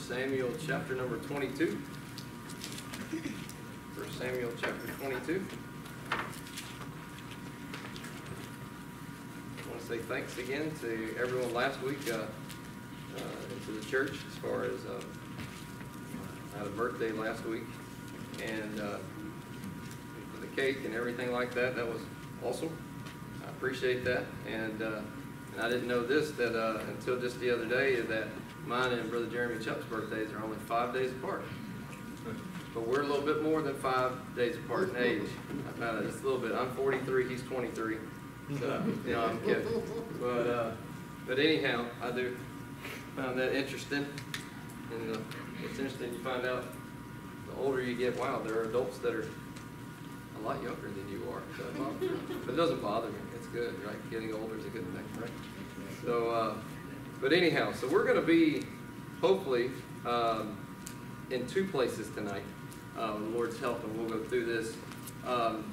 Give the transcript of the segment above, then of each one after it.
Samuel chapter number 22. 1 Samuel chapter 22. I want to say thanks again to everyone last week uh, uh, to the church as far as uh, I had a birthday last week and uh, the cake and everything like that. That was awesome. I appreciate that. And, uh, and I didn't know this that uh, until just the other day that mine and Brother Jeremy Chuck's birthdays are only five days apart. But we're a little bit more than five days apart in age. I found out just a little bit. I'm 43, he's 23. So, you know, I'm kidding. But, uh, but anyhow, I do found that interesting. And uh, it's interesting you find out the older you get, wow, there are adults that are a lot younger than you are. So But it doesn't bother me. It's good, right? Getting older is a good thing, right? So, uh, but anyhow, so we're going to be hopefully um, in two places tonight. Uh, Lord's help, and we'll go through this. Um,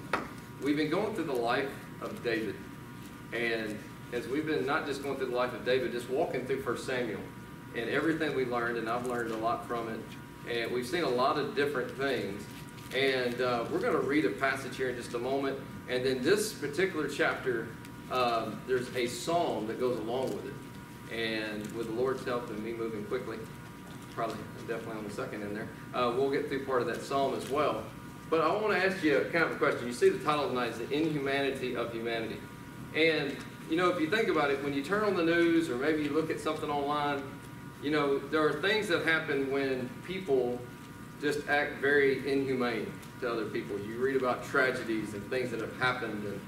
we've been going through the life of David, and as we've been not just going through the life of David, just walking through First Samuel, and everything we learned, and I've learned a lot from it, and we've seen a lot of different things. And uh, we're going to read a passage here in just a moment, and then this particular chapter, um, there's a psalm that goes along with it. And with the Lord's help and me moving quickly, probably definitely on the second in there, uh, we'll get through part of that psalm as well. But I want to ask you a kind of a question. You see the title tonight is The Inhumanity of Humanity. And, you know, if you think about it, when you turn on the news or maybe you look at something online, you know, there are things that happen when people just act very inhumane to other people. You read about tragedies and things that have happened,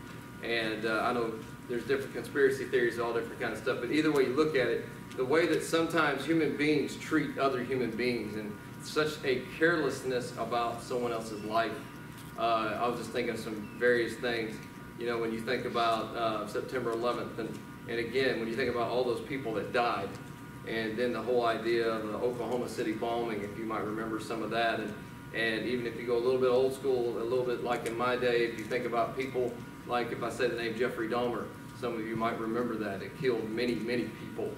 and, and uh, I know there's different conspiracy theories, all different kind of stuff, but either way you look at it, the way that sometimes human beings treat other human beings and such a carelessness about someone else's life. Uh, I was just thinking of some various things, you know, when you think about uh, September 11th, and, and again, when you think about all those people that died, and then the whole idea of the Oklahoma City bombing, if you might remember some of that, and, and even if you go a little bit old school, a little bit like in my day, if you think about people, like if I say the name Jeffrey Dahmer, some of you might remember that, it killed many, many people.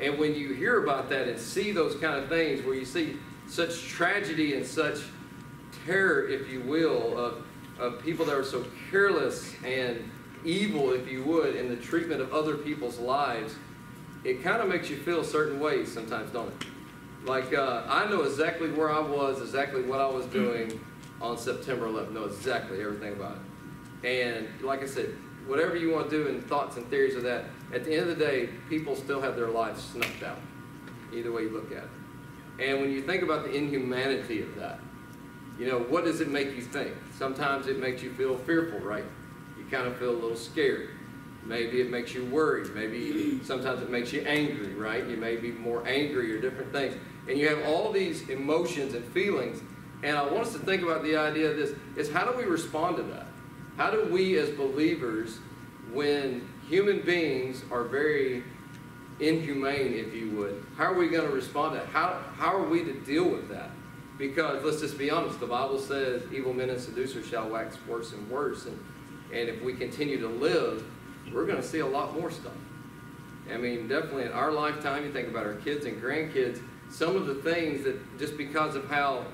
And when you hear about that and see those kind of things, where you see such tragedy and such terror, if you will, of, of people that are so careless and evil, if you would, in the treatment of other people's lives, it kind of makes you feel certain ways sometimes, don't it? Like, uh, I know exactly where I was, exactly what I was doing on September 11th, know exactly everything about it. And like I said, whatever you want to do and thoughts and theories of that, at the end of the day, people still have their lives snuffed out, either way you look at it. And when you think about the inhumanity of that, you know, what does it make you think? Sometimes it makes you feel fearful, right? You kind of feel a little scared. Maybe it makes you worried. Maybe sometimes it makes you angry, right? You may be more angry or different things. And you have all these emotions and feelings. And I want us to think about the idea of this is how do we respond to that? How do we as believers, when human beings are very inhumane, if you would, how are we going to respond to that? How, how are we to deal with that? Because let's just be honest, the Bible says evil men and seducers shall wax worse and worse. And, and if we continue to live, we're going to see a lot more stuff. I mean, definitely in our lifetime, you think about our kids and grandkids, some of the things that just because of how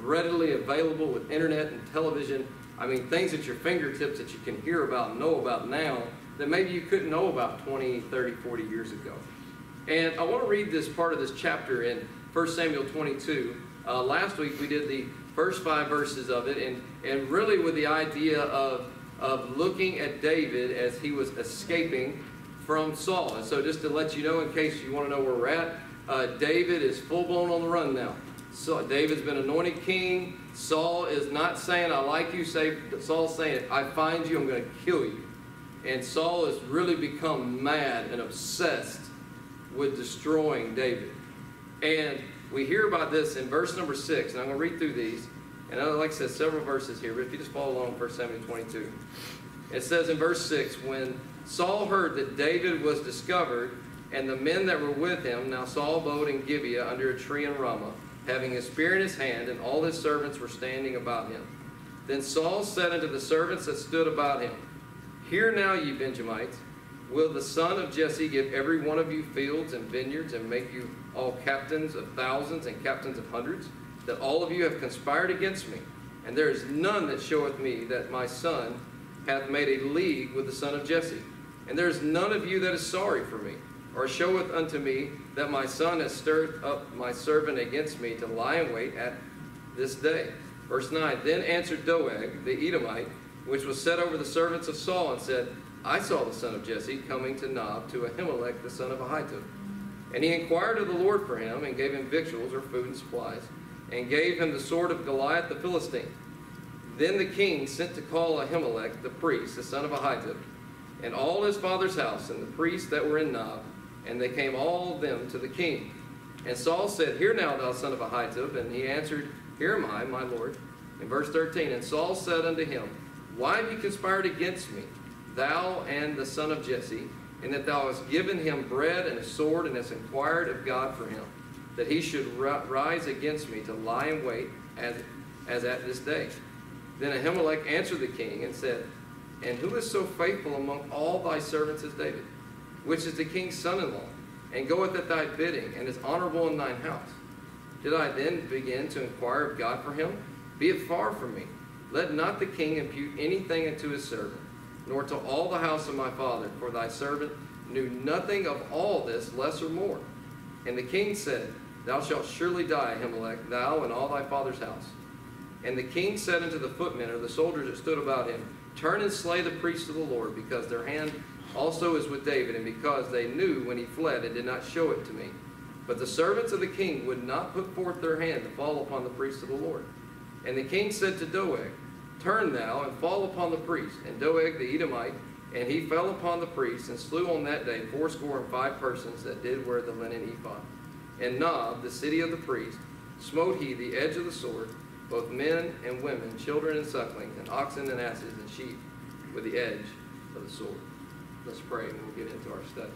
readily available with internet and television, I mean, things at your fingertips that you can hear about and know about now that maybe you couldn't know about 20, 30, 40 years ago. And I want to read this part of this chapter in 1 Samuel 22. Uh, last week we did the first five verses of it, and, and really with the idea of, of looking at David as he was escaping from Saul. And so just to let you know, in case you want to know where we're at, uh, David is full blown on the run now. So David's been anointed king. Saul is not saying, I like you. Saul's saying, I find you, I'm going to kill you. And Saul has really become mad and obsessed with destroying David. And we hear about this in verse number 6, and I'm going to read through these. And like I said, several verses here, but if you just follow along 1 Samuel 22. It says in verse 6, when Saul heard that David was discovered, and the men that were with him, now Saul abode in Gibeah under a tree in Ramah, having a spear in his hand, and all his servants were standing about him. Then Saul said unto the servants that stood about him, Hear now, ye Benjamites, Will the son of Jesse give every one of you fields and vineyards and make you all captains of thousands and captains of hundreds? That all of you have conspired against me. And there is none that showeth me that my son hath made a league with the son of Jesse. And there is none of you that is sorry for me, or showeth unto me that my son has stirred up my servant against me to lie in wait at this day. Verse 9 Then answered Doeg the Edomite, which was set over the servants of Saul, and said, I saw the son of Jesse coming to Nob to Ahimelech the son of Ahitub. And he inquired of the Lord for him, and gave him victuals or food and supplies, and gave him the sword of Goliath the Philistine. Then the king sent to call Ahimelech the priest, the son of Ahitub, and all his father's house, and the priests that were in Nob, and they came all them to the king. And Saul said, Hear now, thou son of Ahitub. And he answered, Here am I, my lord. In verse 13, And Saul said unto him, Why have you conspired against me, thou and the son of Jesse, and that thou hast given him bread and a sword, and hast inquired of God for him, that he should rise against me to lie in wait as, as at this day? Then Ahimelech answered the king and said, And who is so faithful among all thy servants as David, which is the king's son-in-law, and goeth at thy bidding, and is honorable in thine house? Did I then begin to inquire of God for him? Be it far from me. Let not the king impute anything unto his servant, nor to all the house of my father, for thy servant knew nothing of all this, less or more. And the king said, Thou shalt surely die, Ahimelech, thou and all thy father's house. And the king said unto the footmen, or the soldiers that stood about him, Turn and slay the priests of the Lord, because their hand also is with David, and because they knew when he fled and did not show it to me. But the servants of the king would not put forth their hand to fall upon the priests of the Lord. And the king said to Doeg, Turn thou and fall upon the priest. And Doeg the Edomite, and he fell upon the priests, and slew on that day fourscore and five persons that did wear the linen ephod. And Nob, the city of the priest, smote he the edge of the sword, both men and women, children and sucklings, and oxen and asses and sheep, with the edge of the sword. Let's pray and we'll get into our study.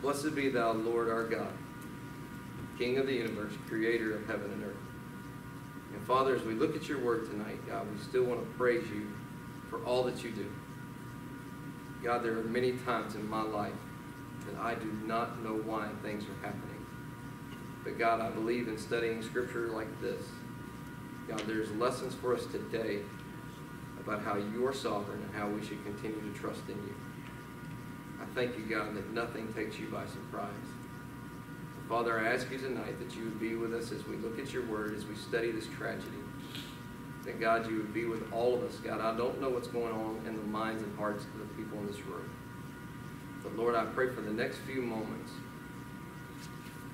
Blessed be thou, Lord our God, King of the universe, creator of heaven and earth. And Father, as we look at your word tonight, God, we still want to praise you for all that you do. God, there are many times in my life that I do not know why things are happening. But God, I believe in studying scripture like this. God, there's lessons for us today about how you are sovereign and how we should continue to trust in you. I thank you, God, that nothing takes you by surprise. Father, I ask you tonight that you would be with us as we look at your word, as we study this tragedy. That, God, you would be with all of us. God, I don't know what's going on in the minds and hearts of the people in this room. But, Lord, I pray for the next few moments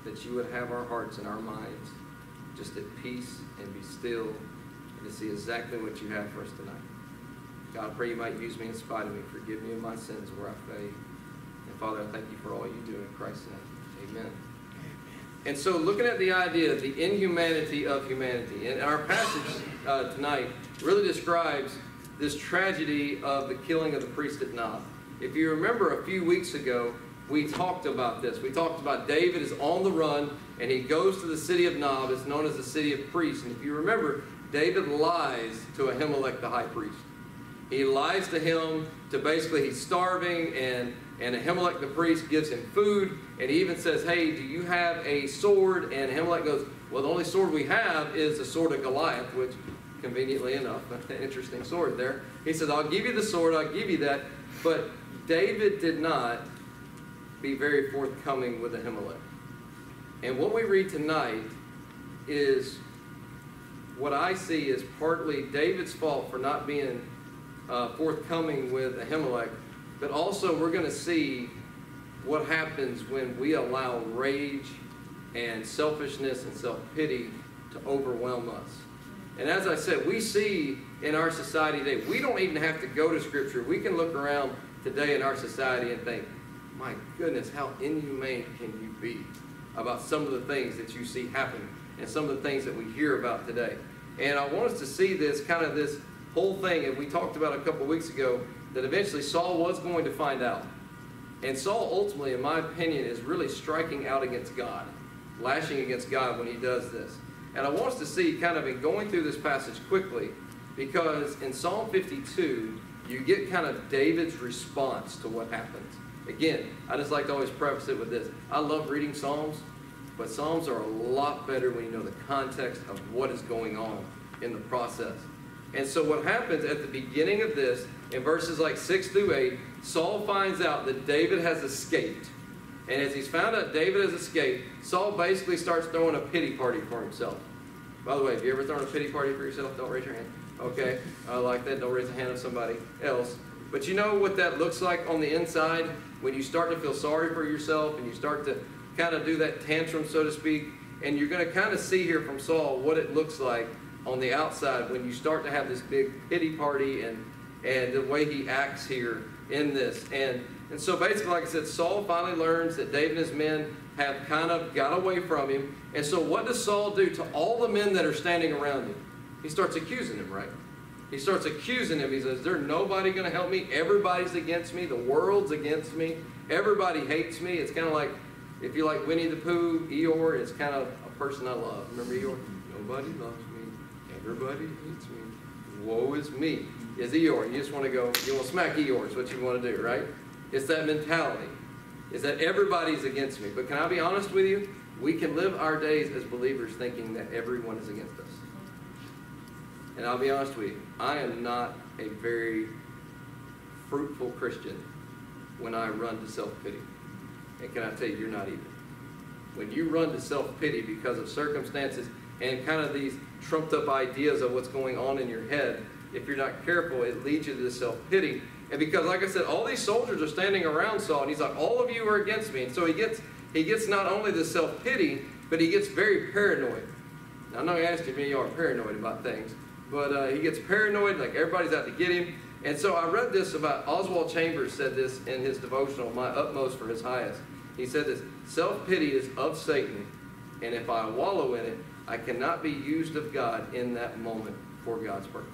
that you would have our hearts and our minds just at peace and be still and to see exactly what you have for us tonight. God, I pray you might use me in spite of me. Forgive me of my sins where I failed. And Father, I thank you for all you do in Christ's name. Amen. And so, looking at the idea of the inhumanity of humanity, and our passage uh, tonight really describes this tragedy of the killing of the priest at Nob. If you remember a few weeks ago, we talked about this. We talked about David is on the run and he goes to the city of Nob. It's known as the city of priests. And if you remember, David lies to Ahimelech the high priest. He lies to him to basically he's starving and and Ahimelech the priest gives him food and he even says, "Hey, do you have a sword?" And Ahimelech goes, "Well, the only sword we have is the sword of Goliath, which conveniently enough, an interesting sword there." He says, "I'll give you the sword. I'll give you that." But David did not be very forthcoming with Ahimelech. And what we read tonight is what I see is partly David's fault for not being uh, forthcoming with Ahimelech, but also we're going to see what happens when we allow rage and selfishness and self pity to overwhelm us. And as I said, we see in our society today, we don't even have to go to Scripture. We can look around today in our society and think, my goodness, how inhumane can you be about some of the things that you see happening and some of the things that we hear about today. And I want us to see this kind of this whole thing, and we talked about a couple weeks ago that eventually Saul was going to find out. And Saul ultimately, in my opinion, is really striking out against God, lashing against God when he does this. And I want us to see kind of in going through this passage quickly, because in Psalm 52, you get kind of David's response to what happens. Again, I just like to always preface it with this. I love reading Psalms, but Psalms are a lot better when you know the context of what is going on in the process. And so what happens at the beginning of this, in verses like 6 through 8, Saul finds out that David has escaped. And as he's found out David has escaped, Saul basically starts throwing a pity party for himself. By the way, have you ever thrown a pity party for yourself? Don't raise your hand. Okay, I like that. Don't raise the hand of somebody else. But you know what that looks like on the inside when you start to feel sorry for yourself and you start to kind of do that tantrum, so to speak. And you're going to kind of see here from Saul what it looks like on the outside when you start to have this big pity party and and the way he acts here in this. And and so basically, like I said, Saul finally learns that David and his men have kind of got away from him. And so what does Saul do to all the men that are standing around him? He starts accusing him, right? He starts accusing him. He says, There's nobody going to help me. Everybody's against me. The world's against me. Everybody hates me. It's kind of like, if you like Winnie the Pooh, Eeyore, it's kind of a person I love. Remember Eeyore? Nobody loves. Everybody hates me. Woe is me. Is Eeyore. You just want to go, you want to smack Eeyore is what you want to do, right? It's that mentality. Is that everybody's against me. But can I be honest with you? We can live our days as believers thinking that everyone is against us. And I'll be honest with you, I am not a very fruitful Christian when I run to self pity. And can I tell you, you're not either. When you run to self pity because of circumstances and kind of these trumped up ideas of what's going on in your head, if you're not careful, it leads you to self pity. And because, like I said, all these soldiers are standing around Saul, and he's like, all of you are against me. And so he gets, he gets not only the self pity, but he gets very paranoid. Now, I'm not going to ask you if any of you are paranoid about things, but uh, he gets paranoid, like everybody's out to get him. And so I read this about Oswald Chambers said this in his devotional, My Utmost for His Highest. He said this self pity is of Satan, and if I wallow in it, I cannot be used of God in that moment for God's purpose.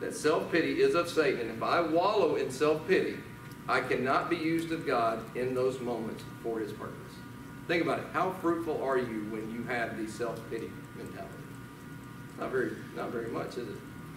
That self pity is of Satan, if I wallow in self pity, I cannot be used of God in those moments for His purpose. Think about it. How fruitful are you when you have the self pity mentality? Not very, not very much, is it?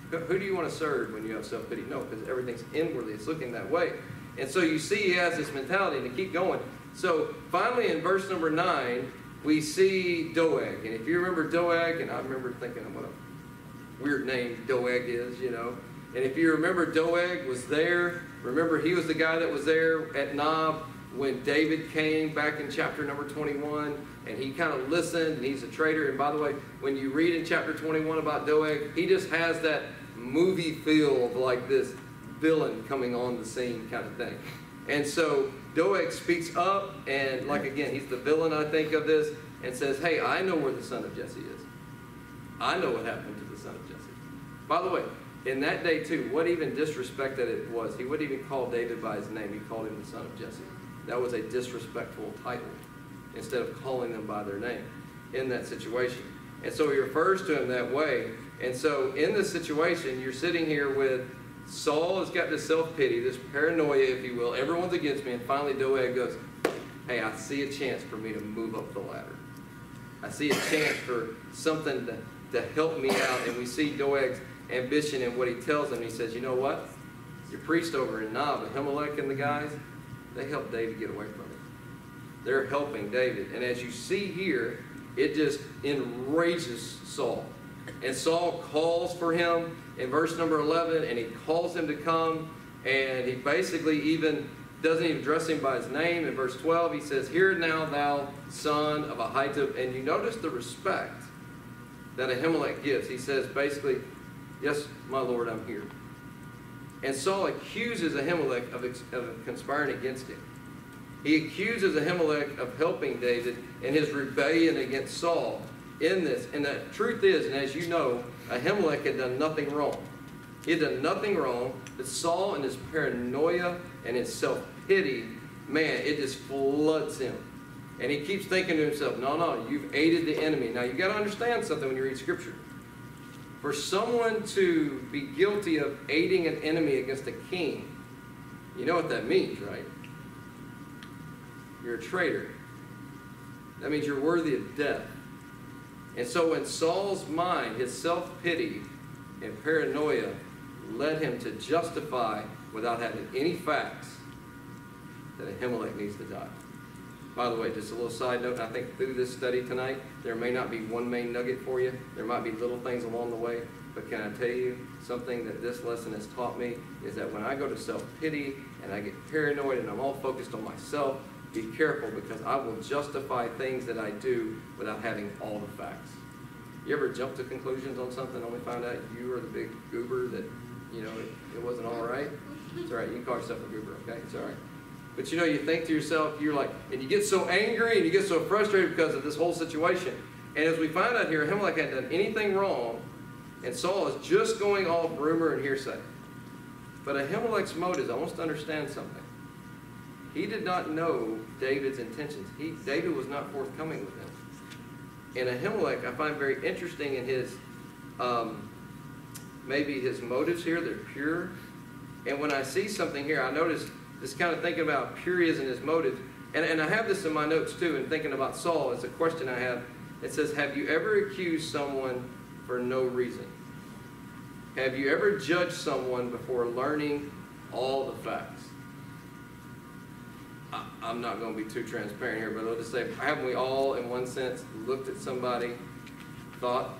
Who do you want to serve when you have self pity? No, because everything's inwardly. It's looking that way. And so you see he has this mentality, and to keep going. So finally, in verse number nine, we see Doeg. And if you remember Doeg, and I remember thinking, what a weird name Doeg is, you know. And if you remember, Doeg was there. Remember, he was the guy that was there at Nob when David came back in chapter number 21 and he kind of listened and he's a traitor. And by the way, when you read in chapter 21 about Doeg, he just has that movie feel of like this villain coming on the scene kind of thing. And so Doeg speaks up and like again, he's the villain I think of this and says, hey, I know where the son of Jesse is. I know what happened to the son of Jesse. By the way, in that day too, what even disrespect that it was. He wouldn't even call David by his name. He called him the son of Jesse. That was a disrespectful title instead of calling them by their name in that situation. And so he refers to him that way. And so in this situation, you're sitting here with Saul has got this self-pity, this paranoia, if you will. Everyone's against me. And finally Doeg goes, hey, I see a chance for me to move up the ladder. I see a chance for something to, to help me out. And we see Doeg's ambition in what he tells him. He says, you know what? Your priest over in Nob, Ahimelech and the guys, they helped David get away from it. They're helping David. And as you see here, it just enrages Saul. And Saul calls for him in verse number 11, and he calls him to come, and he basically even doesn't even address him by his name. In verse 12, he says, Hear now, thou son of Ahitub. And you notice the respect that Ahimelech gives. He says, basically, Yes, my Lord, I'm here. And Saul accuses Ahimelech of, of conspiring against him. He accuses Ahimelech of helping David in his rebellion against Saul in this. And the truth is, and as you know, Ahimelech had done nothing wrong. He had done nothing wrong, but Saul and his paranoia and his self-pity, man, it just floods him. And he keeps thinking to himself, no, no, you've aided the enemy. Now, you've got to understand something when you read Scripture. For someone to be guilty of aiding an enemy against a king, you know what that means, right? You're a traitor. That means you're worthy of death. And so in Saul's mind, his self-pity and paranoia led him to justify, without having any facts, that Ahimelech needs to die. By the way, just a little side note, I think through this study tonight, there may not be one main nugget for you. There might be little things along the way. But can I tell you, something that this lesson has taught me is that when I go to self-pity and I get paranoid and I'm all focused on myself, be careful because I will justify things that I do without having all the facts. You ever jump to conclusions on something and only find out you are the big goober that, you know, it, it wasn't all right? It's all right. You can call yourself a goober, okay? It's all right. But you know, you think to yourself, you're like, and you get so angry and you get so frustrated because of this whole situation. And as we find out here, Ahimelech hadn't done anything wrong, and Saul is just going off rumor and hearsay. But Ahimelech's motives, I want us to understand something. He did not know David's intentions. He, David was not forthcoming with him. And Ahimelech, I find very interesting in his, um, maybe his motives here, they're pure. And when I see something here, I notice just kind of thinking about pure is in his motives. And, and I have this in my notes too, and thinking about Saul, it's a question I have. It says, Have you ever accused someone for no reason? Have you ever judged someone before learning all the facts? I, I'm not going to be too transparent here, but I'll just say, haven't we all, in one sense, looked at somebody, thought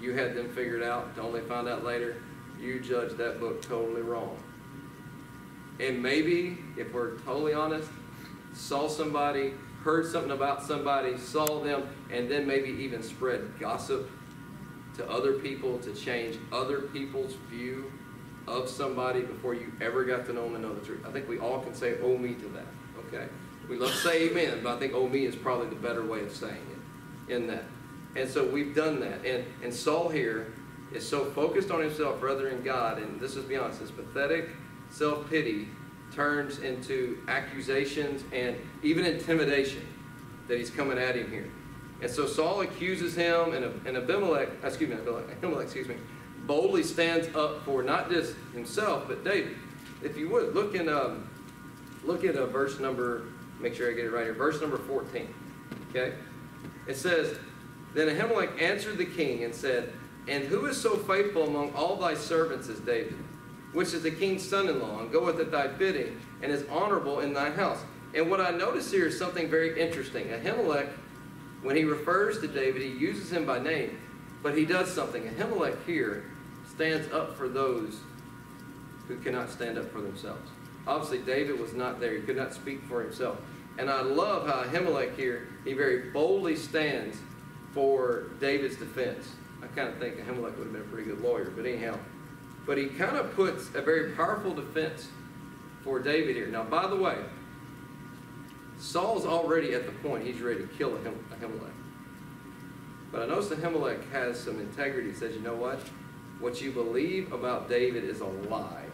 you had them figured out, to only find out later you judged that book totally wrong? And maybe, if we're totally honest, saw somebody, heard something about somebody, saw them, and then maybe even spread gossip to other people to change other people's view of somebody before you ever got to know them and know the truth. I think we all can say, oh me to that, okay? We love to say amen, but I think oh me is probably the better way of saying it in that. And so we've done that. And, and Saul here is so focused on himself rather than God, and this is be honest, it's pathetic self pity turns into accusations and even intimidation that he's coming at him here. And so Saul accuses him, and, and Abimelech, excuse me, Abimelech, excuse me, boldly stands up for not just himself, but David. If you would, look in, um, look at uh, verse number, make sure I get it right here, verse number 14. Okay? It says, Then Ahimelech answered the king and said, And who is so faithful among all thy servants as David? which is the king's son-in-law, and goeth at thy bidding, and is honorable in thy house. And what I notice here is something very interesting. Ahimelech, when he refers to David, he uses him by name, but he does something. Ahimelech here stands up for those who cannot stand up for themselves. Obviously, David was not there. He could not speak for himself. And I love how Ahimelech here, he very boldly stands for David's defense. I kind of think Ahimelech would have been a pretty good lawyer, but anyhow, but he kind of puts a very powerful defense for David here. Now, by the way, Saul's already at the point he's ready to kill Ahimelech. But I notice Ahimelech has some integrity. He says, you know what? What you believe about David is a lie.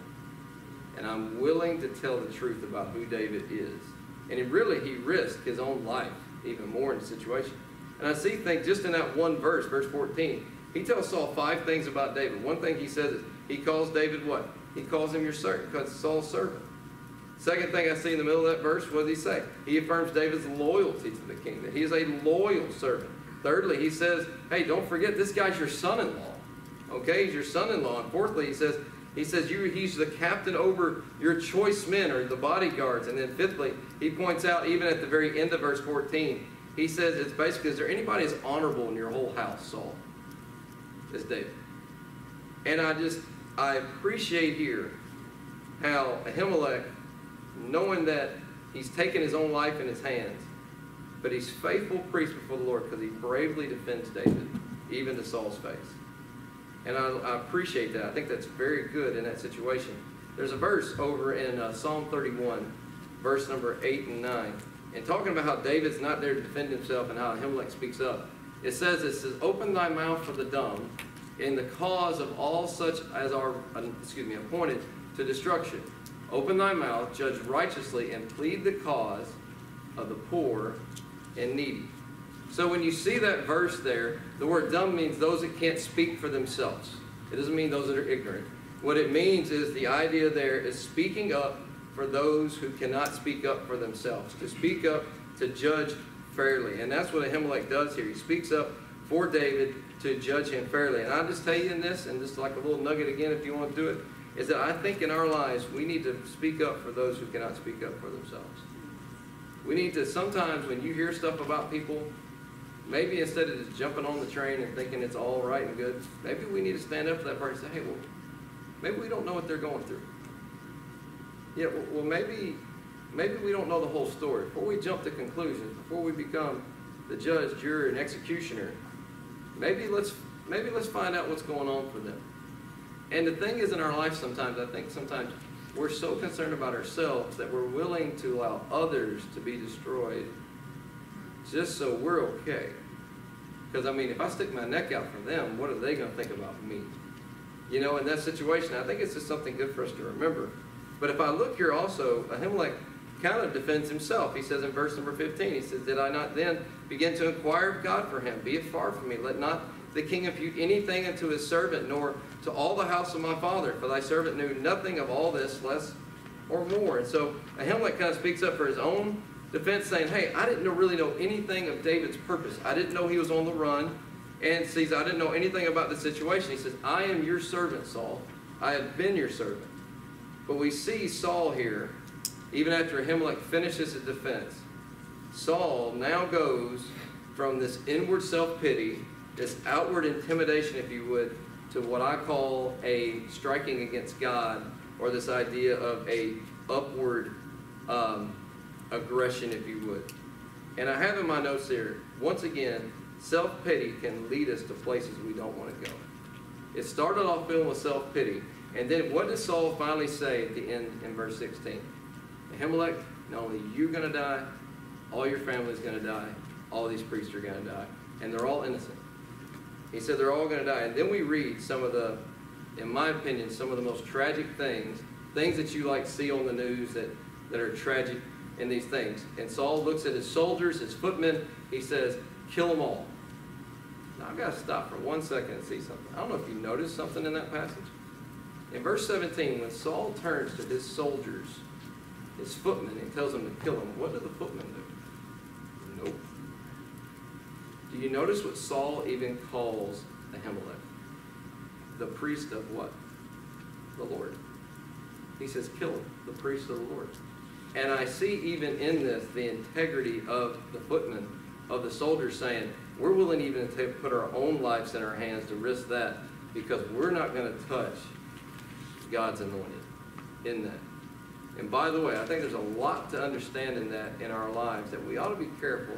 And I'm willing to tell the truth about who David is. And really, he risked his own life even more in the situation. And I see things just in that one verse, verse 14. He tells Saul five things about David. One thing he says is, he calls David what? He calls him your servant, because Saul's servant. Second thing I see in the middle of that verse, what does he say? He affirms David's loyalty to the king, that he is a loyal servant. Thirdly, he says, hey, don't forget, this guy's your son-in-law. Okay, he's your son-in-law. And fourthly, he says, he says you, he's the captain over your choice men or the bodyguards. And then fifthly, he points out, even at the very end of verse 14, he says it's basically, is there anybody as honorable in your whole house, Saul, as David? And I just, I appreciate here how Ahimelech, knowing that he's taken his own life in his hands, but he's faithful priest before the Lord because he bravely defends David, even to Saul's face. And I, I, appreciate that. I think that's very good in that situation. There's a verse over in uh, Psalm 31, verse number 8 and 9, and talking about how David's not there to defend himself and how Ahimelech speaks up. It says, it says, Open thy mouth for the dumb in the cause of all such as are, excuse me, appointed to destruction. Open thy mouth, judge righteously, and plead the cause of the poor and needy. So when you see that verse there, the word dumb means those that can't speak for themselves. It doesn't mean those that are ignorant. What it means is the idea there is speaking up for those who cannot speak up for themselves, to speak up to judge fairly. And that's what Ahimelech does here. He speaks up for David to judge him fairly. And I'll just tell you in this, and just like a little nugget again if you want to do it, is that I think in our lives we need to speak up for those who cannot speak up for themselves. We need to sometimes when you hear stuff about people, maybe instead of just jumping on the train and thinking it's all right and good, maybe we need to stand up to that person and say, hey, well, maybe we don't know what they're going through. Yeah, well, maybe maybe we don't know the whole story. Before we jump to conclusions, before we become the judge, juror, and executioner, maybe let's maybe let's find out what's going on for them. And the thing is in our life sometimes, I think sometimes we're so concerned about ourselves that we're willing to allow others to be destroyed just so we're okay. Because, I mean, if I stick my neck out for them, what are they going to think about me? You know, in that situation, I think it's just something good for us to remember. But if I look here also, Ahimelech kind of defends himself. He says in verse number 15, he says, Did I not then begin to inquire of God for him? Be it far from me. Let not the king impute anything unto his servant, nor to all the house of my father. For thy servant knew nothing of all this, less or more. And so Ahimelech kind of speaks up for his own defense, saying, Hey, I didn't really know anything of David's purpose. I didn't know he was on the run. And says, I didn't know anything about the situation. He says, I am your servant, Saul. I have been your servant. But we see Saul here, even after Ahimelech finishes his defense, Saul now goes from this inward self pity, this outward intimidation, if you would, to what I call a striking against God, or this idea of a upward um, aggression, if you would. And I have in my notes here, once again, self pity can lead us to places we don't want to go. It started off feeling with self pity. And then what does Saul finally say at the end in verse 16? Ahimelech, not only you going to die, all your family's going to die, all these priests are going to die. And they're all innocent. He said they're all going to die. And then we read some of the, in my opinion, some of the most tragic things, things that you like see on the news that, that are tragic in these things. And Saul looks at his soldiers, his footmen, he says, kill them all. Now I've got to stop for one second and see something. I don't know if you noticed something in that passage. In verse 17, when Saul turns to his soldiers, his footmen, and tells them to kill him, what do the footmen do? Nope. Do you notice what Saul even calls Ahimelech? The priest of what? The Lord. He says, kill him, the priest of the Lord. And I see even in this the integrity of the footmen, of the soldiers saying, we're willing even to put our own lives in our hands to risk that because we're not going to touch God's anointed in that. And by the way, I think there's a lot to understand in that in our lives that we ought to be careful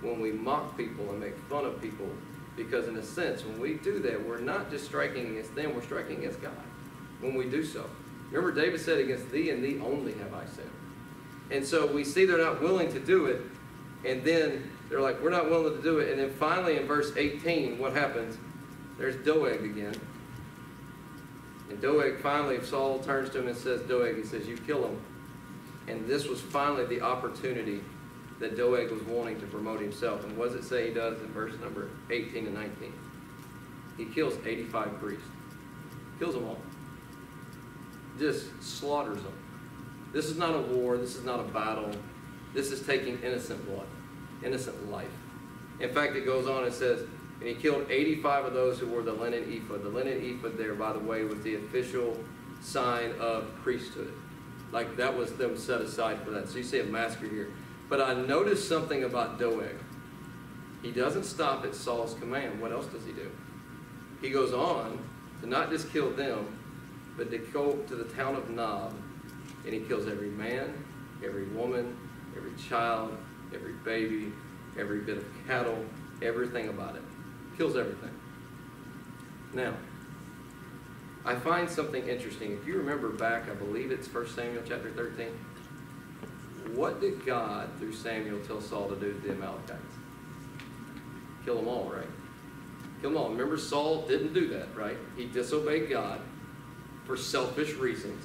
when we mock people and make fun of people because in a sense, when we do that, we're not just striking against them, we're striking against God when we do so. Remember, David said, against thee and thee only have I sinned. And so we see they're not willing to do it, and then they're like, we're not willing to do it. And then finally in verse 18, what happens? There's Doeg again. And Doeg finally, Saul turns to him and says, Doeg, he says, you kill him. And this was finally the opportunity that Doeg was wanting to promote himself. And what does it say he does in verse number 18 and 19? He kills 85 priests. Kills them all. Just slaughters them. This is not a war. This is not a battle. This is taking innocent blood, innocent life. In fact, it goes on and says, and he killed 85 of those who wore the linen ephod. The linen ephod there, by the way, was the official sign of priesthood. Like that was them set aside for that. So you see a massacre here. But I noticed something about Doeg. He doesn't stop at Saul's command. What else does he do? He goes on to not just kill them, but to go to the town of Nob, and he kills every man, every woman, every child, every baby, every bit of cattle, everything about it kills everything. Now, I find something interesting. If you remember back, I believe it's 1 Samuel chapter 13. What did God, through Samuel, tell Saul to do to the Amalekites? Kill them all, right? Kill them all. Remember, Saul didn't do that, right? He disobeyed God for selfish reasons.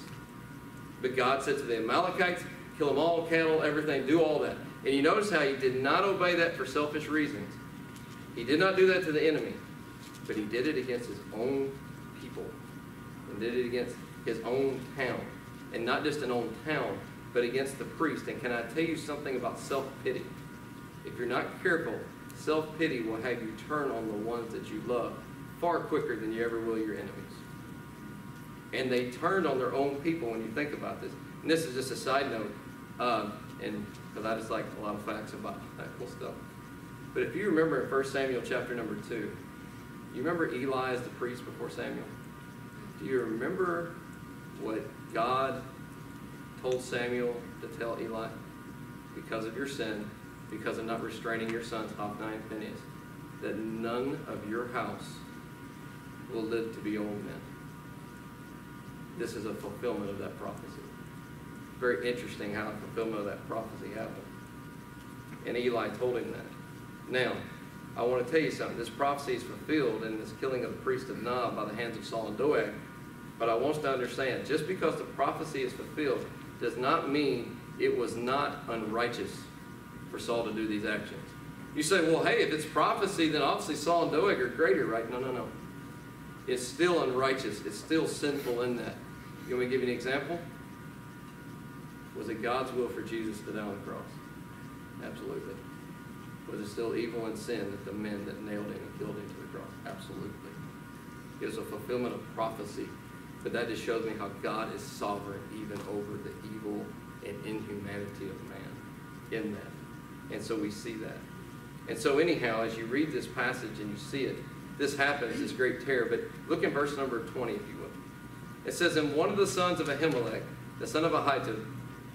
But God said to the Amalekites, kill them all, cattle, everything, do all that. And you notice how he did not obey that for selfish reasons. He did not do that to the enemy, but he did it against his own people and did it against his own town. And not just an own town, but against the priest. And can I tell you something about self pity? If you're not careful, self pity will have you turn on the ones that you love far quicker than you ever will your enemies. And they turned on their own people when you think about this. And this is just a side note, uh, and because I just like a lot of facts about that cool stuff. But if you remember in 1 Samuel chapter number 2, you remember Eli as the priest before Samuel? Do you remember what God told Samuel to tell Eli? Because of your sin, because of not restraining your sons, Hophni and Phinehas, that none of your house will live to be old men. This is a fulfillment of that prophecy. Very interesting how the fulfillment of that prophecy happened. And Eli told him that. Now, I want to tell you something. This prophecy is fulfilled in this killing of the priest of Nob by the hands of Saul and Doeg. But I want you to understand, just because the prophecy is fulfilled does not mean it was not unrighteous for Saul to do these actions. You say, well, hey, if it's prophecy, then obviously Saul and Doeg are greater, right? No, no, no. It's still unrighteous. It's still sinful in that. You want me to give you an example? Was it God's will for Jesus to die on the cross? Absolutely. Was it still evil and sin that the men that nailed him and killed him to the cross? Absolutely. It was a fulfillment of prophecy. But that just shows me how God is sovereign even over the evil and inhumanity of man in that. And so we see that. And so, anyhow, as you read this passage and you see it, this happens, this great terror. But look in verse number 20, if you will. It says, And one of the sons of Ahimelech, the son of Ahitub,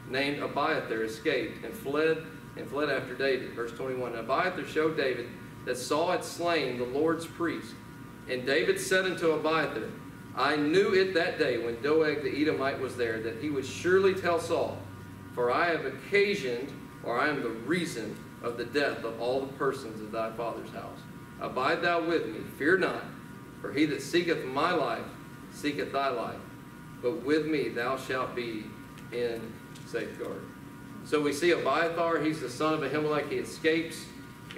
named Abiathar, escaped and fled and fled after David. Verse 21. And Abiathar showed David that Saul had slain the Lord's priest. And David said unto Abiathar, I knew it that day when Doeg the Edomite was there that he would surely tell Saul, For I have occasioned, or I am the reason of the death of all the persons of thy father's house. Abide thou with me, fear not, for he that seeketh my life seeketh thy life. But with me thou shalt be in safeguard. So we see Abiathar, he's the son of Ahimelech, he escapes,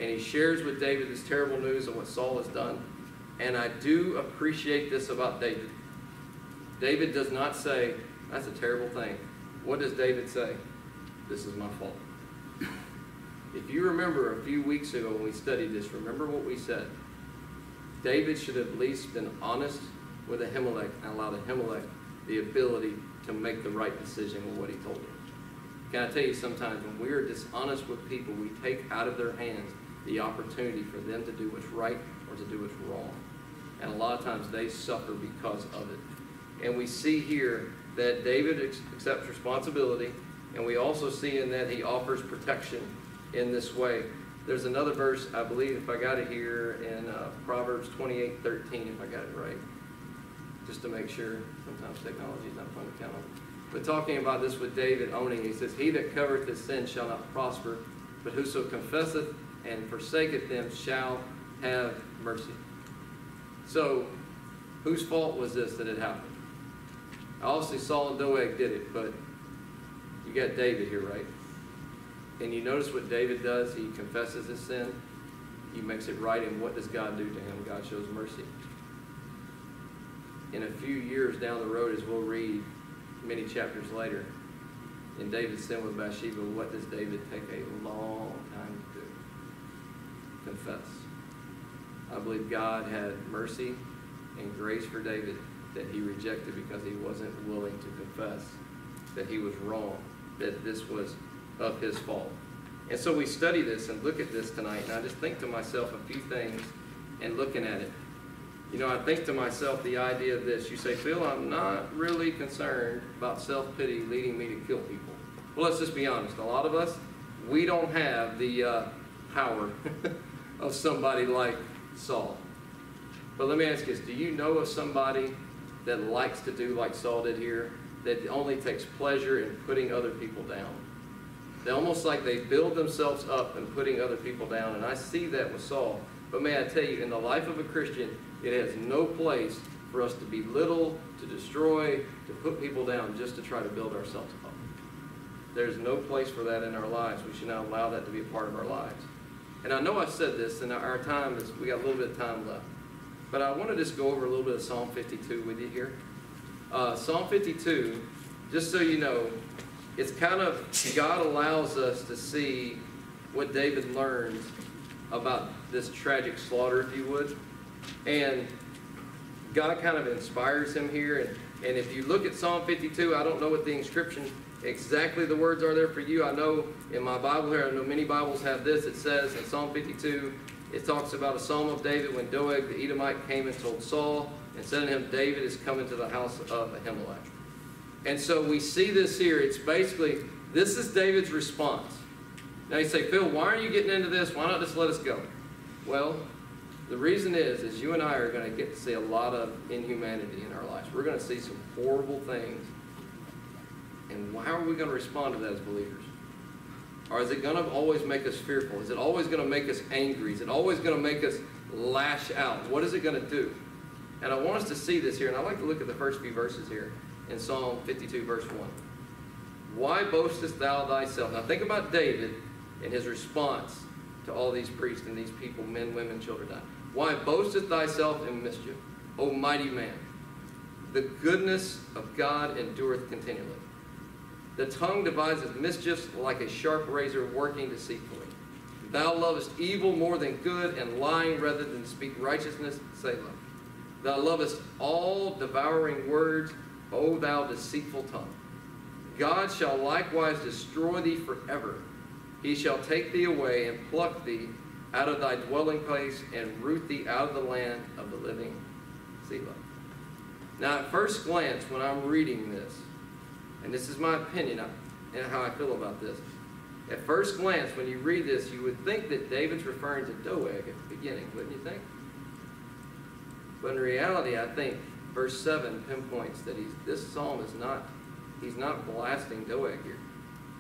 and he shares with David this terrible news of what Saul has done. And I do appreciate this about David. David does not say, that's a terrible thing. What does David say? This is my fault. If you remember a few weeks ago when we studied this, remember what we said. David should have at least been honest with Ahimelech and allowed Ahimelech the ability to make the right decision with what he told him. Can I tell you, sometimes when we are dishonest with people, we take out of their hands the opportunity for them to do what's right or to do what's wrong. And a lot of times they suffer because of it. And we see here that David accepts responsibility, and we also see in that he offers protection in this way. There's another verse, I believe, if I got it here, in uh, Proverbs 28 13, if I got it right. Just to make sure. Sometimes technology is not fun to count on. But talking about this with David owning, he says, He that covereth his sin shall not prosper, but whoso confesseth and forsaketh them shall have mercy. So, whose fault was this that it happened? Obviously, Saul and Doeg did it, but you got David here, right? And you notice what David does? He confesses his sin, he makes it right, and what does God do to him? God shows mercy. In a few years down the road, as we'll read many chapters later, in David's sin with Bathsheba, what does David take a long time to do? Confess. I believe God had mercy and grace for David that he rejected because he wasn't willing to confess that he was wrong, that this was of his fault. And so we study this and look at this tonight, and I just think to myself a few things and looking at it. You know, I think to myself the idea of this. You say, Phil, I'm not really concerned about self pity leading me to kill people. Well, let's just be honest. A lot of us, we don't have the uh, power of somebody like Saul. But let me ask you this do you know of somebody that likes to do like Saul did here, that only takes pleasure in putting other people down? They almost like they build themselves up and putting other people down. And I see that with Saul. But may I tell you, in the life of a Christian, it has no place for us to belittle, to destroy, to put people down just to try to build ourselves up. There's no place for that in our lives. We should not allow that to be a part of our lives. And I know I said this, and our time is, we got a little bit of time left. But I want to just go over a little bit of Psalm 52 with you here. Uh, Psalm 52, just so you know, it's kind of, God allows us to see what David learned about this tragic slaughter, if you would. And God kind of inspires him here. And And if you look at Psalm 52, I don't know what the inscription exactly the words are there for you. I know in my Bible here, I know many Bibles have this. It says in Psalm 52, it talks about a psalm of David when Doeg the Edomite came and told Saul and said to him, David is coming to the house of Ahimelech. And so we see this here. It's basically, this is David's response. Now you say, Phil, why are you getting into this? Why not just let us go? Well, the reason is, is you and I are going to get to see a lot of inhumanity in our lives. We're going to see some horrible things. And how are we going to respond to that as believers? Or is it going to always make us fearful? Is it always going to make us angry? Is it always going to make us lash out? What is it going to do? And I want us to see this here, and I'd like to look at the first few verses here in Psalm 52, verse 1. Why boastest thou thyself? Now think about David and his response to all these priests and these people, men, women, children. Why boastest thyself in mischief, O mighty man? The goodness of God endureth continually. The tongue devises mischiefs like a sharp razor working deceitfully. Thou lovest evil more than good, and lying rather than speak righteousness, Selah. Thou lovest all devouring words, O thou deceitful tongue. God shall likewise destroy thee forever. He shall take thee away and pluck thee out of thy dwelling place and root thee out of the land of the living. Selah. Now, at first glance, when I'm reading this, and this is my opinion and how I feel about this, at first glance, when you read this, you would think that David's referring to Doeg at the beginning, wouldn't you think? But in reality, I think verse 7 pinpoints that he's, this psalm is not, he's not blasting Doeg here.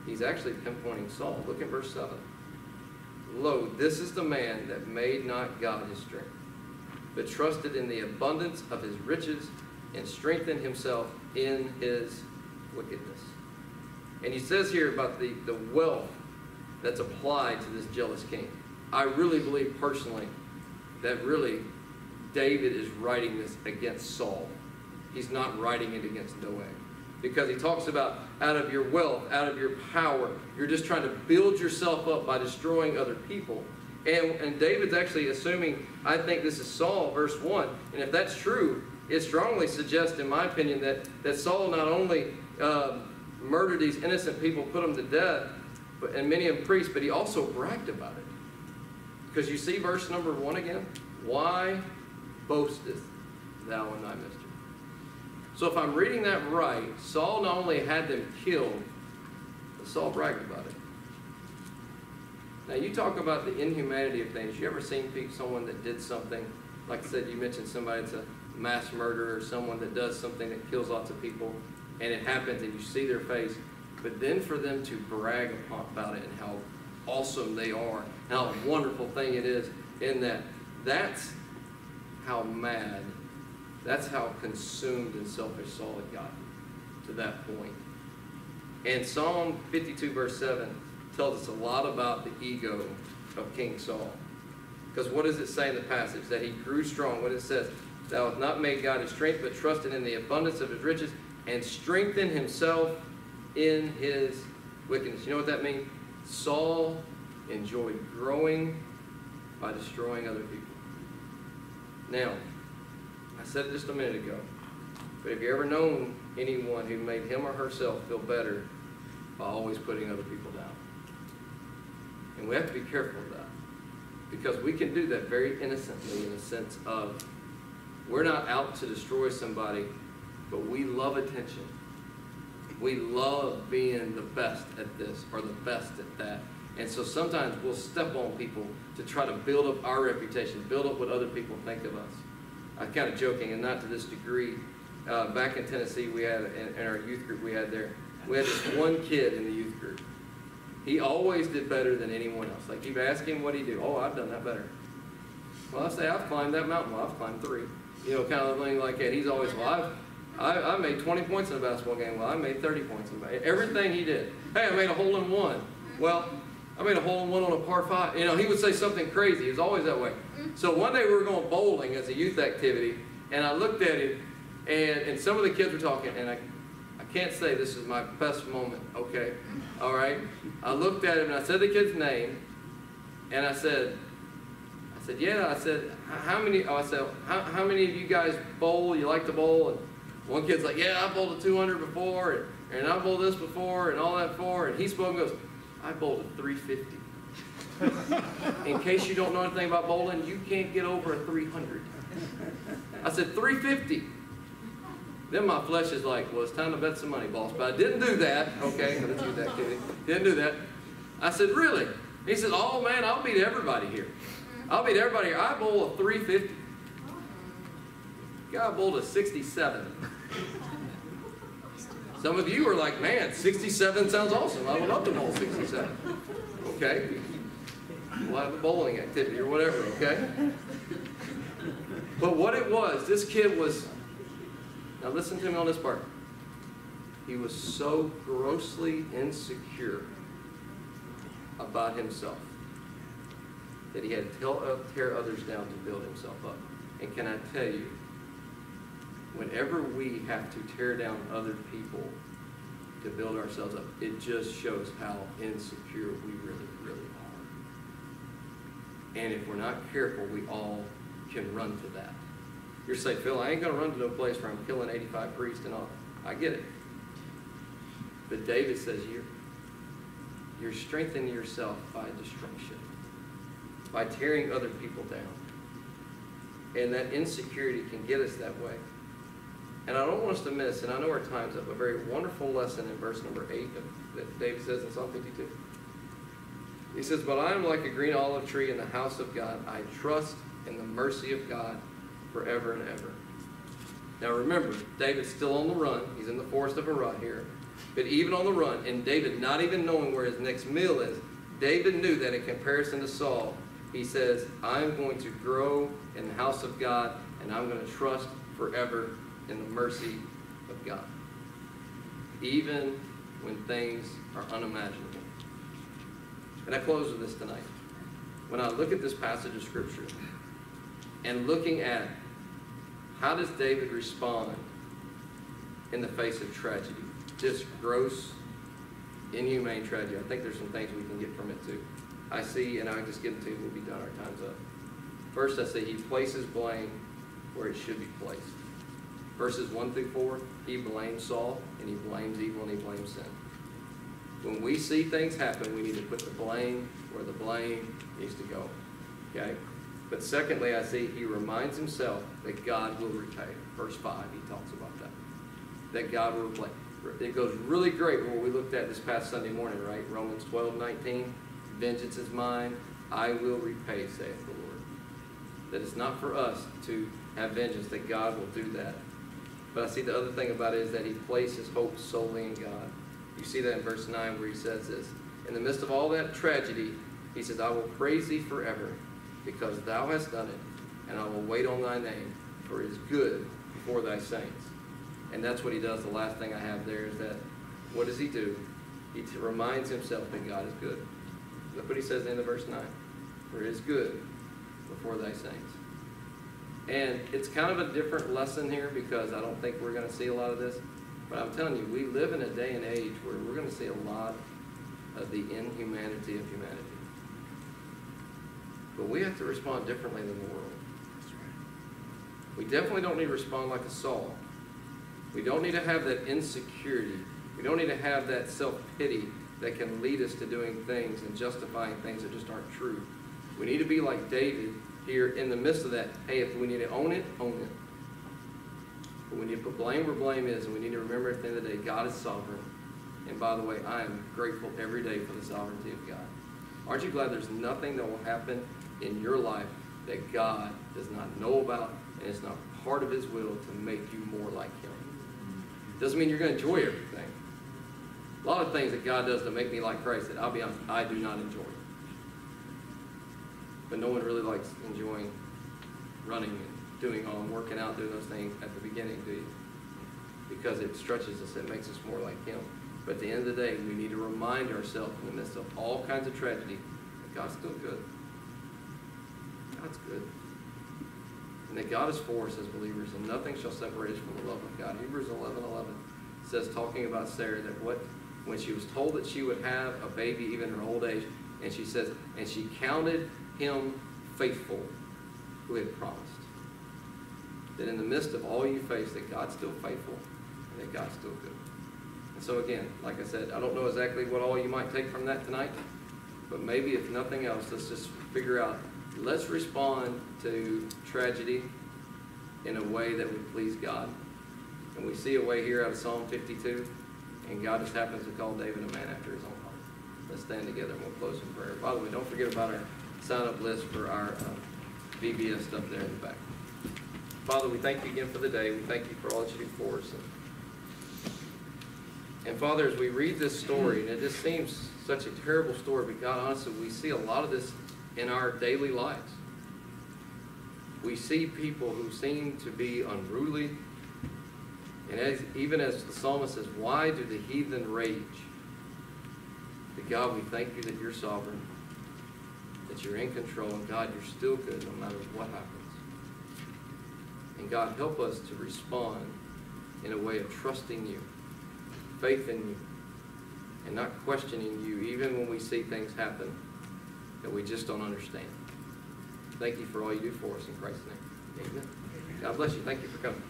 He's actually pinpointing Saul. Look at verse 7. Lo, this is the man that made not God his strength, but trusted in the abundance of his riches and strengthened himself in his wickedness. And he says here about the, the wealth that's applied to this jealous king. I really believe personally that really David is writing this against Saul. He's not writing it against Doeg. Because he talks about out of your wealth, out of your power, you're just trying to build yourself up by destroying other people. And, and David's actually assuming, I think this is Saul, verse 1. And if that's true, it strongly suggests, in my opinion, that, that Saul not only uh, murdered these innocent people, put them to death, but, and many of them priests, but he also bragged about it. Because you see verse number 1 again? Why boasteth thou in thy mischief? So if I'm reading that right, Saul not only had them killed, but Saul bragged about it. Now you talk about the inhumanity of things. You ever seen someone that did something, like I said, you mentioned somebody that's a mass murderer, someone that does something that kills lots of people, and it happens and you see their face, but then for them to brag about it and how awesome they are, how wonderful thing it is in that, that's how mad, that's how consumed and selfish Saul had gotten to that point. And Psalm 52 verse 7 tells us a lot about the ego of King Saul. Because what does it say in the passage? That he grew strong. What it says, Thou hast not made God his strength, but trusted in the abundance of his riches, and strengthened himself in his wickedness. You know what that means? Saul enjoyed growing by destroying other people. Now, I said just a minute ago, but have you ever known anyone who made him or herself feel better by always putting other people down? And we have to be careful of that because we can do that very innocently in the sense of we're not out to destroy somebody, but we love attention. We love being the best at this or the best at that. And so sometimes we'll step on people to try to build up our reputation, build up what other people think of us. I'm kind of joking, and not to this degree. Uh, back in Tennessee, we had, in, in our youth group we had there, we had this one kid in the youth group. He always did better than anyone else. Like, you ask him what he do. Oh, I've done that better. Well, I say, I've climbed that mountain. Well, I've climbed three. You know, kind of thing like that. He's always, well, I've, I, I made 20 points in a basketball game. Well, I made 30 points in a Everything he did. Hey, I made a hole in one. Well, I made a hole in one on a par five. You know, he would say something crazy. He was always that way. Mm-hmm. So one day we were going bowling as a youth activity, and I looked at him, and, and some of the kids were talking, and I, I can't say this is my best moment, okay? Mm-hmm. All right? I looked at him, and I said the kid's name, and I said, I said, yeah, I said, how many, oh, I said, how, how many of you guys bowl, you like to bowl? And, One kid's like, yeah, I bowled a 200 before, and, and I bowled this before, and all that before, and he spoke and goes, I bowled a 350. In case you don't know anything about bowling, you can't get over a 300. I said, 350. Then my flesh is like, well, it's time to bet some money, boss. But I didn't do that. Okay, let's use that, kidding. Didn't do that. I said, really? He said, oh man, I'll beat everybody here. I'll beat everybody here. I bowl a 350. Guy bowled a 67. Some of you are like, man, 67 sounds awesome. I would love to bowl 67. Okay? We'll have a bowling activity or whatever, okay? But what it was, this kid was, now listen to me on this part. He was so grossly insecure about himself that he had to tear others down to build himself up. And can I tell you, whenever we have to tear down other people to build ourselves up, it just shows how insecure we really, really are. And if we're not careful, we all can run to that. You're saying, Phil, I ain't going to run to no place where I'm killing 85 priests and all. I get it. But David says you're, you're strengthening yourself by destruction, by tearing other people down. And that insecurity can get us that way. And I don't want us to miss, and I know our time's up, a very wonderful lesson in verse number 8 of, that David says in Psalm 52. He says, But I am like a green olive tree in the house of God. I trust in the mercy of God forever and ever. Now remember, David's still on the run. He's in the forest of Arah here. But even on the run, and David not even knowing where his next meal is, David knew that in comparison to Saul, he says, I'm going to grow in the house of God, and I'm going to trust forever in the mercy of God. Even when things are unimaginable. And I close with this tonight. When I look at this passage of Scripture, and looking at how does David respond in the face of tragedy? this gross, inhumane tragedy. I think there's some things we can get from it too. I see, and I'll just get into it, we'll be done, our time's up. First, I say he places blame where it should be placed. Verses 1 through 4, he blames Saul, and he blames evil, and he blames sin. When we see things happen, we need to put the blame where the blame needs to go. Okay? But secondly, I see he reminds himself that God will repay. Verse 5, he talks about that. That God will repay. It goes really great what we looked at this past Sunday morning, right? Romans 12, 19. Vengeance is mine, I will repay, saith the Lord. That it's not for us to have vengeance, that God will do that. But I see the other thing about it is that he places hope solely in God. You see that in verse 9 where he says this. In the midst of all that tragedy, he says, I will praise thee forever because thou hast done it, and I will wait on thy name, for it is good before thy saints. And that's what he does. The last thing I have there is that what does he do? He reminds himself that God is good. Look what he says in the verse 9. For it is good before thy saints. And it's kind of a different lesson here because I don't think we're going to see a lot of this. But I'm telling you, we live in a day and age where we're going to see a lot of the inhumanity of humanity. But we have to respond differently than the world. We definitely don't need to respond like a Saul. We don't need to have that insecurity. We don't need to have that self-pity that can lead us to doing things and justifying things that just aren't true. We need to be like David here in the midst of that. Hey, if we need to own it, own it. But we need to put blame where blame is, and we need to remember at the end of the day, God is sovereign. And by the way, I am grateful every day for the sovereignty of God. Aren't you glad there's nothing that will happen in your life that God does not know about and it's not part of his will to make you more like him. Doesn't mean you're going to enjoy everything. A lot of things that God does to make me like Christ that I'll be honest, I do not enjoy. But no one really likes enjoying running and doing all working out, doing those things at the beginning, do you? Because it stretches us, it makes us more like him. But at the end of the day, we need to remind ourselves in the midst of all kinds of tragedy that God's still good. God's good. And that God is for us as believers, and nothing shall separate us from the love of God. Hebrews 11 11 says, talking about Sarah, that what when she was told that she would have a baby even in her old age, and she says, and she counted him faithful who had promised. that in the midst of all you face, that God's still faithful and that God's still good. And so again, like I said, I don't know exactly what all you might take from that tonight, but maybe if nothing else, let's just figure out, let's respond to tragedy in a way that would please God. And we see a way here out of Psalm 52, and God just happens to call David a man after his own heart. Let's stand together and we'll close in prayer. By the way, don't forget about our sign-up list for our uh, VBS stuff there in the back. Father, we thank you again for the day. We thank you for all that you do for us. And, Father, as we read this story, and it just seems such a terrible story, but God, honestly, we see a lot of this in our daily lives. We see people who seem to be unruly, and as, even as the psalmist says, why do the heathen rage? But God, we thank you that you're sovereign, that you're in control, and God, you're still good no matter what happens. And God, help us to respond in a way of trusting you, faith in you, and not questioning you, even when we see things happen that we just don't understand. Thank you for all you do for us in Christ's name. Amen. God bless you. Thank you for coming.